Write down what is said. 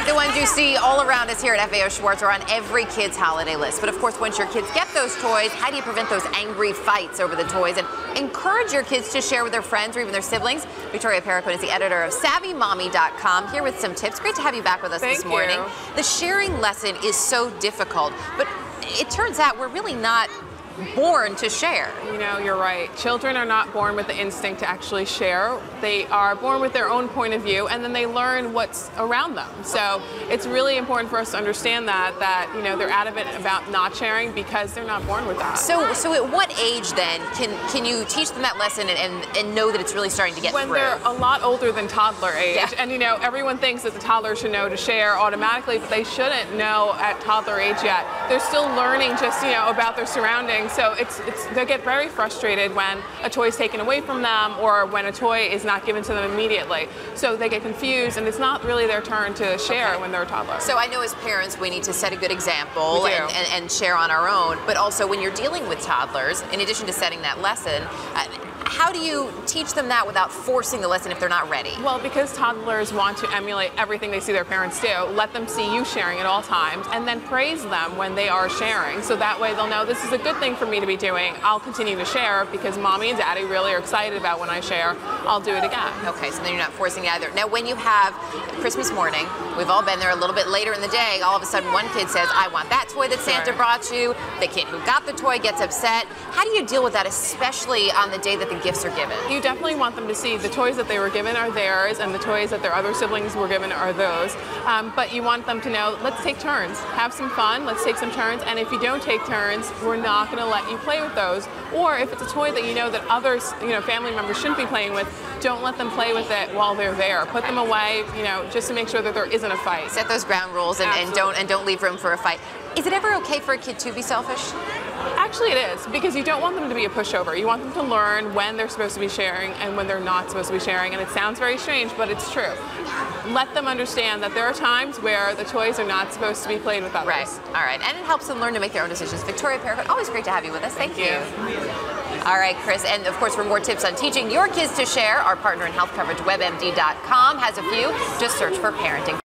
like the ones you see all around us here at FAO Schwarz are on every kid's holiday list. But of course, once your kids get those toys, how do you prevent those angry fights over the toys and encourage your kids to share with their friends or even their siblings? Victoria Pericon is the editor of SavvyMommy.com here with some tips. Great to have you back with us Thank this morning. you. The sharing lesson is so difficult, but it turns out we're really not born to share. You know, you're right. Children are not born with the instinct to actually share. They are born with their own point of view and then they learn what's around them. So it's really important for us to understand that, that, you know, they're adamant about not sharing because they're not born with that. So, so at what age then can can you teach them that lesson and, and, and know that it's really starting to get when through? they're a lot older than toddler age. Yeah. And you know, everyone thinks that the toddler should know to share automatically, but they shouldn't know at toddler age yet. They're still learning just, you know, about their surroundings. So it's, it's they get very frustrated when a toy is taken away from them or when a toy is not given to them immediately. So they get confused and it's not really their turn to share Okay. when they're a toddler. So I know as parents we need to set a good example and, and, and share on our own, but also when you're dealing with toddlers, in addition to setting that lesson, uh, how do you teach them that without forcing the lesson if they're not ready? Well, because toddlers want to emulate everything they see their parents do, let them see you sharing at all times and then praise them when they are sharing. So that way they'll know this is a good thing for me to be doing. I'll continue to share because mommy and daddy really are excited about when I share. I'll do it again. Okay, so then you're not forcing it either. Now, when you have Christmas morning, we've all been there a little bit later in the day, all of a sudden one kid says, I want that toy that Santa brought you. The kid who got the toy gets upset. How do you deal with that, especially on the day that the gifts are given? You definitely want them to see the toys that they were given are theirs and the toys that their other siblings were given are those. Um, but you want them to know, let's take turns. Have some fun, let's take some turns. And if you don't take turns, we're not going to let you play with those. Or if it's a toy that you know that others, you know, family members shouldn't be playing with, don't let them play with it while they're there. Put them away, you know, just to make sure that there isn't a fight. Set those ground rules and, and don't and don't leave room for a fight. Is it ever okay for a kid to be selfish? Actually, it is because you don't want them to be a pushover. You want them to learn when they're supposed to be sharing and when they're not supposed to be sharing. And it sounds very strange, but it's true. Let them understand that there are times where the toys are not supposed to be played with others. Right. All right. And it helps them learn to make their own decisions. Victoria Pericon, always great to have you with us. Thank, Thank All right, Chris. And of course, for more tips on teaching your kids to share, our partner in health coverage, WebMD.com, has a few. Just search for parenting.